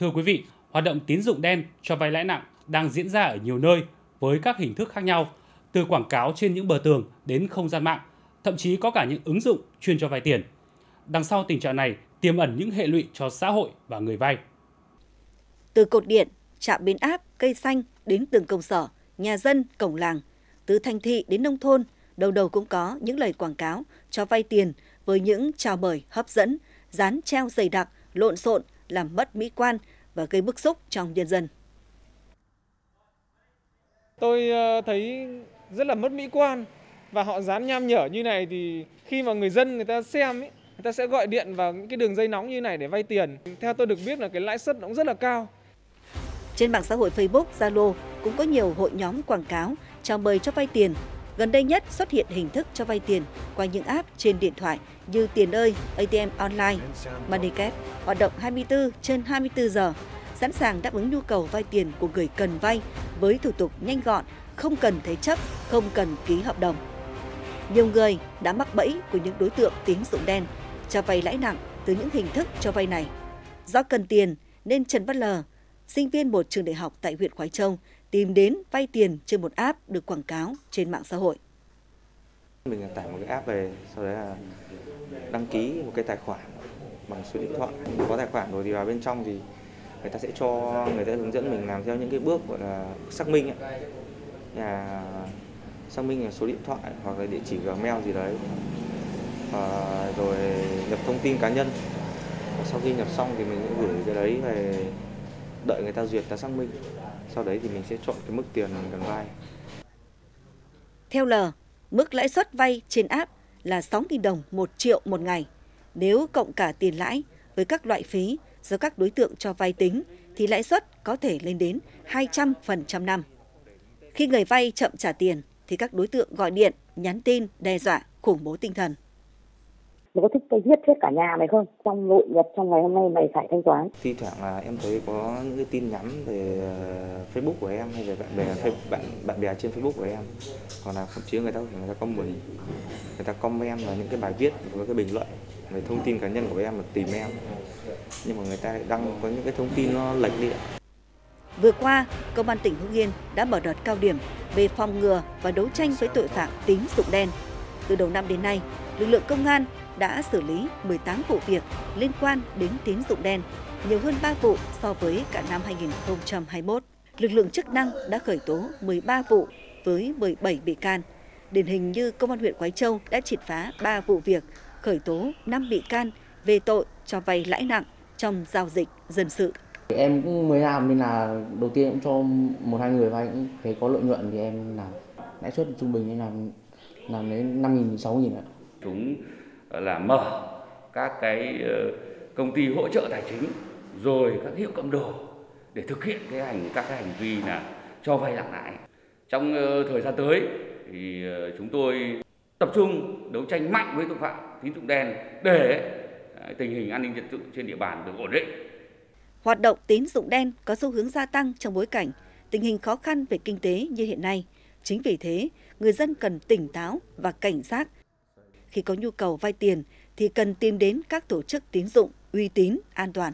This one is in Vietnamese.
Thưa quý vị, hoạt động tín dụng đen cho vay lãi nặng đang diễn ra ở nhiều nơi với các hình thức khác nhau, từ quảng cáo trên những bờ tường đến không gian mạng, thậm chí có cả những ứng dụng chuyên cho vay tiền. Đằng sau tình trạng này tiềm ẩn những hệ lụy cho xã hội và người vay. Từ cột điện, trạm biến áp, cây xanh đến từng công sở, nhà dân, cổng làng, từ thành thị đến nông thôn, đầu đầu cũng có những lời quảng cáo cho vay tiền với những chào mời hấp dẫn, dán treo dày đặc, lộn xộn, làm mất mỹ quan và gây bức xúc trong nhân dân. Tôi ờ, thấy rất là mất mỹ quan và họ dán nham nhở như này thì khi mà người dân người ta xem ấy, người ta sẽ gọi điện vào những cái đường dây nóng như này để vay tiền. Theo tôi được biết là cái lãi suất cũng rất là cao. Trên mạng xã hội Facebook, Zalo cũng có nhiều hội nhóm quảng cáo chào mời cho vay tiền. Gần đây nhất xuất hiện hình thức cho vay tiền qua những app trên điện thoại như Tiền ơi, ATM Online, MoneyCap, hoạt động 24 trên 24 giờ, sẵn sàng đáp ứng nhu cầu vay tiền của người cần vay với thủ tục nhanh gọn, không cần thế chấp, không cần ký hợp đồng. Nhiều người đã mắc bẫy của những đối tượng tín dụng đen, cho vay lãi nặng từ những hình thức cho vay này. Do cần tiền nên Trần Văn lờ, sinh viên một trường đại học tại huyện Khói Châu, tìm đến vay tiền trên một app được quảng cáo trên mạng xã hội. Mình tải một cái app về, sau đấy là đăng ký một cái tài khoản bằng số điện thoại. Có tài khoản rồi thì vào bên trong thì người ta sẽ cho người ta hướng dẫn mình làm theo những cái bước gọi là xác minh ấy. Nhà xác minh là số điện thoại hoặc là địa chỉ gmail gì đấy à, rồi nhập thông tin cá nhân sau khi nhập xong thì mình sẽ gửi cái đấy về đợi người ta duyệt ta xác minh sau đấy thì mình sẽ chọn cái mức tiền mình cần vay theo L mức lãi suất vay trên app là 6.000 đồng 1 triệu một ngày nếu cộng cả tiền lãi với các loại phí do các đối tượng cho vay tính thì lãi suất có thể lên đến 200% năm. Khi người vay chậm trả tiền thì các đối tượng gọi điện, nhắn tin, đe dọa, khủng bố tinh thần. Mày có thích tao giết chết cả nhà mày không? Trong nội nhật trong ngày hôm nay mày phải thanh toán. Thi thoảng là em thấy có những cái tin nhắn về ờ, Facebook của em hay về bạn bè bạn bạn bè trên Facebook của em. Còn là thậm chí người ta người ta comment người ta comment là những cái bài viết với cái bình luận về thông tin cá nhân của em mà tìm em. Nhưng mà người ta đăng có những cái thông tin nó lệch đi ạ. Vừa qua, Công an tỉnh Hưng Yên đã mở đợt cao điểm về phòng ngừa và đấu tranh với tội phạm tín dụng đen. Từ đầu năm đến nay, lực lượng công an đã xử lý 18 vụ việc liên quan đến tín dụng đen, nhiều hơn 3 vụ so với cả năm 2021. Lực lượng chức năng đã khởi tố 13 vụ với 17 bị can. Điển hình như Công an huyện Quái Châu đã triệt phá 3 vụ việc, khởi tố 5 bị can về tội cho vay lãi nặng trong giao dịch dân sự. Em cũng mới làm nên là đầu tiên cũng cho một hai người vay cũng thấy có lợi nhuận thì em làm lãi suất trung bình nên làm làm đến năm nghìn sáu nghìn ạ. Chúng là mở các cái ờ, công ty hỗ trợ tài chính rồi các hiệu cầm đồ để thực hiện cái hành các cái hành vi là cho vay nặng lãi. Trong ờ, thời gian tới thì ờ, chúng tôi tập trung đấu tranh mạnh với tội phạm tín dụng đen để tình hình an ninh trật tự trên địa bàn được ổn định. Hoạt động tín dụng đen có xu hướng gia tăng trong bối cảnh tình hình khó khăn về kinh tế như hiện nay. Chính vì thế, người dân cần tỉnh táo và cảnh giác. Khi có nhu cầu vay tiền thì cần tìm đến các tổ chức tín dụng uy tín, an toàn.